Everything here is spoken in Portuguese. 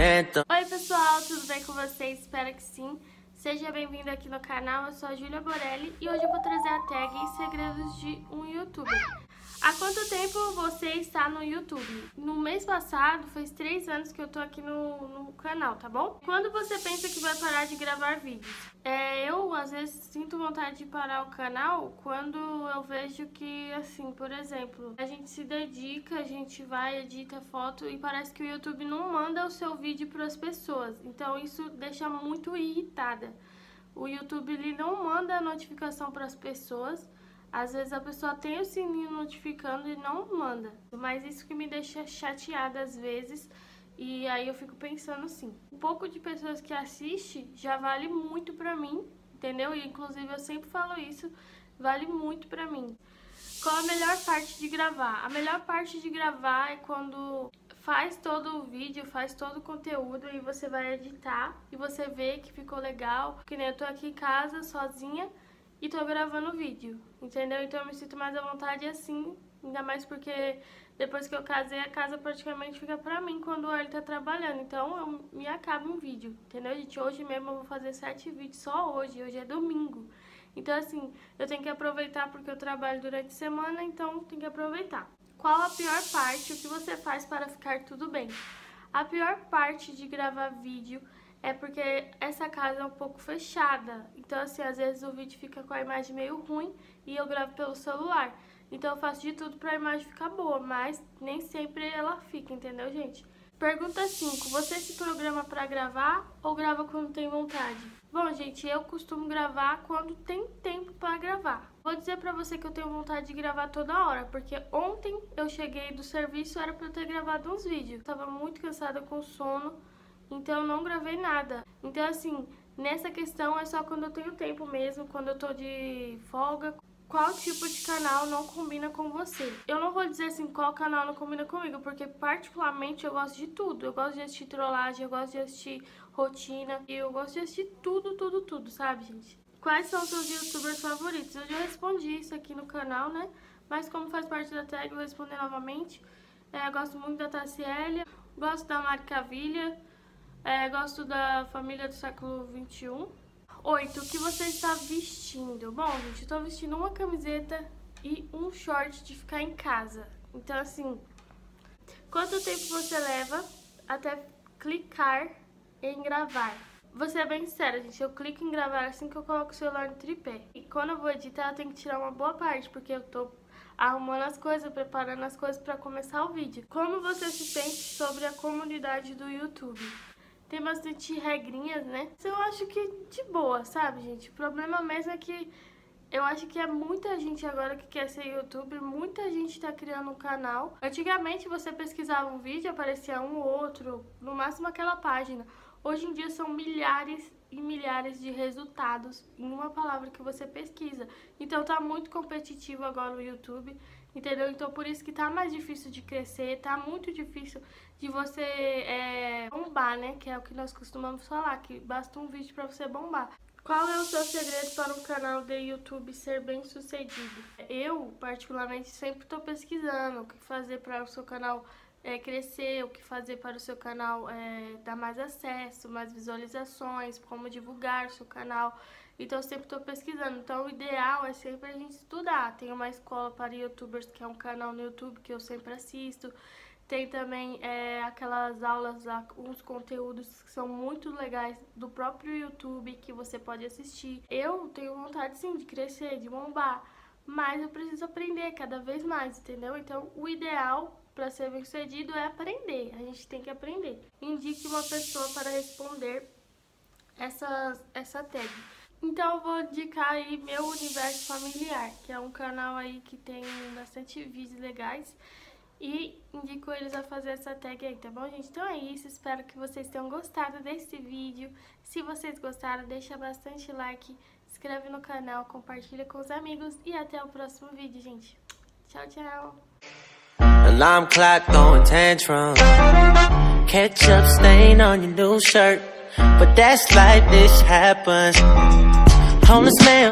Anthem. Oi pessoal, tudo bem com vocês? Espero que sim. Seja bem-vindo aqui no canal, eu sou a Júlia Borelli e hoje eu vou trazer a tag Segredos de um Youtuber. Há quanto tempo você está no YouTube? No mês passado, faz três anos que eu tô aqui no, no canal, tá bom? Quando você pensa que vai parar de gravar vídeos? É, eu, às vezes, sinto vontade de parar o canal quando eu vejo que, assim, por exemplo, a gente se dedica, a gente vai, edita foto e parece que o YouTube não manda o seu vídeo para as pessoas. Então, isso deixa muito irritada. O YouTube, ele não manda a notificação para as pessoas às vezes a pessoa tem o sininho notificando e não manda. Mas isso que me deixa chateada às vezes. E aí eu fico pensando assim, um pouco de pessoas que assistem já vale muito pra mim, entendeu? E inclusive eu sempre falo isso, vale muito pra mim. Qual a melhor parte de gravar? A melhor parte de gravar é quando faz todo o vídeo, faz todo o conteúdo e você vai editar e você vê que ficou legal. Que nem eu tô aqui em casa sozinha e tô gravando vídeo, entendeu? Então eu me sinto mais à vontade assim, ainda mais porque depois que eu casei, a casa praticamente fica pra mim quando ele tá trabalhando. Então eu me acabo em vídeo, entendeu, gente? Hoje mesmo eu vou fazer sete vídeos só hoje, hoje é domingo. Então assim, eu tenho que aproveitar porque eu trabalho durante a semana, então tem que aproveitar. Qual a pior parte? O que você faz para ficar tudo bem? A pior parte de gravar vídeo é porque essa casa é um pouco fechada. Então, assim, às vezes o vídeo fica com a imagem meio ruim e eu gravo pelo celular. Então eu faço de tudo pra imagem ficar boa, mas nem sempre ela fica, entendeu, gente? Pergunta 5. Você se programa para gravar ou grava quando tem vontade? Bom, gente, eu costumo gravar quando tem tempo para gravar. Vou dizer pra você que eu tenho vontade de gravar toda hora, porque ontem eu cheguei do serviço, era pra eu ter gravado uns vídeos. tava muito cansada com sono, então eu não gravei nada. Então assim, nessa questão é só quando eu tenho tempo mesmo, quando eu tô de folga. Qual tipo de canal não combina com você? Eu não vou dizer assim qual canal não combina comigo, porque particularmente eu gosto de tudo. Eu gosto de assistir trollagem, eu gosto de assistir rotina, e eu gosto de assistir tudo, tudo, tudo, sabe, gente? Quais são os seus youtubers favoritos? Eu já respondi isso aqui no canal, né? Mas como faz parte da tag, eu vou responder novamente. É, eu gosto muito da Tassiélia, gosto da Mari Cavilha, é, gosto da família do século 21. Oito, o que você está vestindo? Bom, gente, eu vestindo uma camiseta e um short de ficar em casa. Então, assim, quanto tempo você leva até clicar em gravar? Vou ser bem séria, gente. Eu clico em gravar assim que eu coloco o celular no tripé. E quando eu vou editar, eu tenho que tirar uma boa parte, porque eu tô arrumando as coisas, preparando as coisas para começar o vídeo. Como você se sente sobre a comunidade do YouTube? Tem bastante regrinhas, né? Eu acho que de boa, sabe, gente? O problema mesmo é que eu acho que é muita gente agora que quer ser youtuber, muita gente tá criando um canal. Antigamente você pesquisava um vídeo, aparecia um ou outro, no máximo aquela página. Hoje em dia são milhares e milhares de resultados em uma palavra que você pesquisa. Então tá muito competitivo agora o YouTube, entendeu? Então por isso que tá mais difícil de crescer, tá muito difícil de você é, bombar, né? Que é o que nós costumamos falar, que basta um vídeo para você bombar. Qual é o seu segredo para um canal de YouTube ser bem sucedido? Eu, particularmente, sempre estou pesquisando o que fazer para o seu canal é, crescer, o que fazer para o seu canal é, dar mais acesso, mais visualizações, como divulgar o seu canal. Então eu sempre estou pesquisando. Então o ideal é sempre a gente estudar. Tem uma escola para youtubers, que é um canal no YouTube que eu sempre assisto. Tem também é, aquelas aulas, uns conteúdos que são muito legais do próprio YouTube que você pode assistir. Eu tenho vontade sim de crescer, de bombar, mas eu preciso aprender cada vez mais, entendeu? Então o ideal para ser bem sucedido é aprender, a gente tem que aprender. Indique uma pessoa para responder essa, essa tag. Então eu vou indicar aí meu universo familiar, que é um canal aí que tem bastante vídeos legais e indico eles a fazer essa tag aí, tá bom, gente? Então é isso, espero que vocês tenham gostado desse vídeo. Se vocês gostaram, deixa bastante like, inscreve no canal, compartilha com os amigos e até o próximo vídeo, gente. Tchau, tchau! Alarm clock throwing tantrum Ketchup stain on your new shirt. But that's life, this happens. Homeless man